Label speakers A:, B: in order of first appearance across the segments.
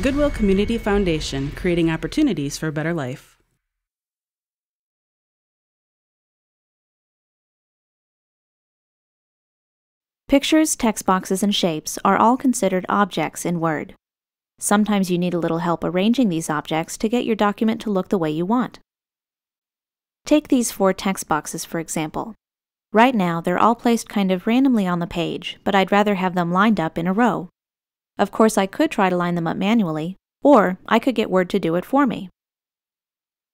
A: Goodwill Community Foundation, creating opportunities for a better life.
B: Pictures, text boxes, and shapes are all considered objects in Word. Sometimes you need a little help arranging these objects to get your document to look the way you want. Take these four text boxes, for example. Right now, they're all placed kind of randomly on the page, but I'd rather have them lined up in a row. Of course, I could try to line them up manually, or I could get Word to do it for me.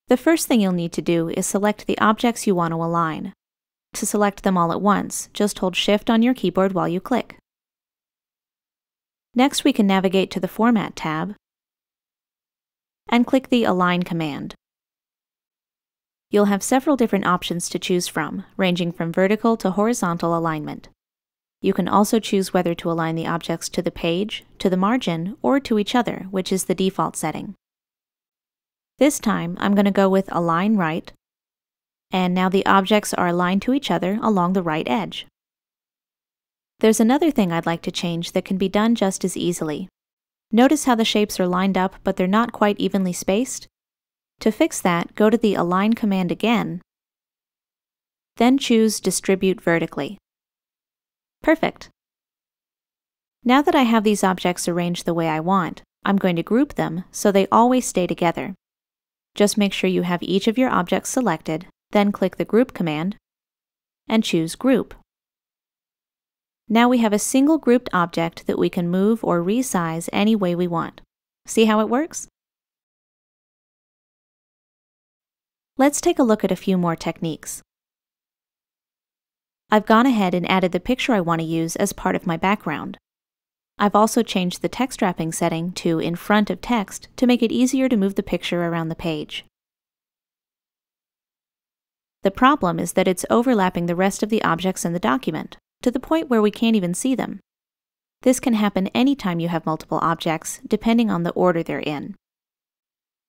B: The first thing you'll need to do is select the objects you want to align. To select them all at once, just hold Shift on your keyboard while you click. Next, we can navigate to the Format tab and click the Align command. You'll have several different options to choose from, ranging from vertical to horizontal alignment. You can also choose whether to align the objects to the page, to the margin, or to each other, which is the default setting. This time, I'm going to go with Align Right, and now the objects are aligned to each other along the right edge. There's another thing I'd like to change that can be done just as easily. Notice how the shapes are lined up but they're not quite evenly spaced? To fix that, go to the Align command again, then choose Distribute Vertically. Perfect. Now that I have these objects arranged the way I want, I'm going to group them so they always stay together. Just make sure you have each of your objects selected, then click the Group command, and choose Group. Now we have a single grouped object that we can move or resize any way we want. See how it works? Let's take a look at a few more techniques. I've gone ahead and added the picture I want to use as part of my background. I've also changed the text wrapping setting to in front of text to make it easier to move the picture around the page. The problem is that it's overlapping the rest of the objects in the document, to the point where we can't even see them. This can happen anytime you have multiple objects, depending on the order they're in.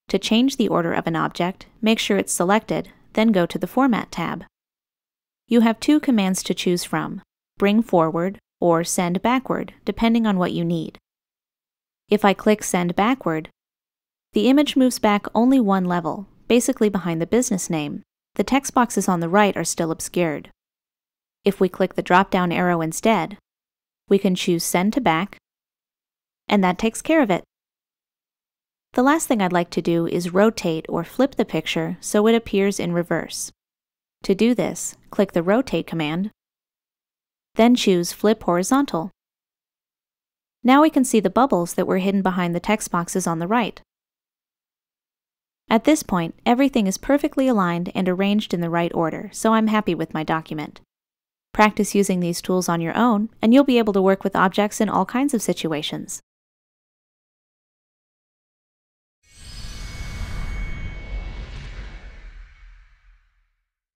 B: To change the order of an object, make sure it's selected, then go to the Format tab. You have two commands to choose from bring forward or send backward, depending on what you need. If I click Send Backward, the image moves back only one level, basically behind the business name. The text boxes on the right are still obscured. If we click the drop down arrow instead, we can choose Send to Back, and that takes care of it. The last thing I'd like to do is rotate or flip the picture so it appears in reverse. To do this, click the Rotate command, then choose Flip Horizontal. Now we can see the bubbles that were hidden behind the text boxes on the right. At this point, everything is perfectly aligned and arranged in the right order, so I'm happy with my document. Practice using these tools on your own, and you'll be able to work with objects in all kinds of situations.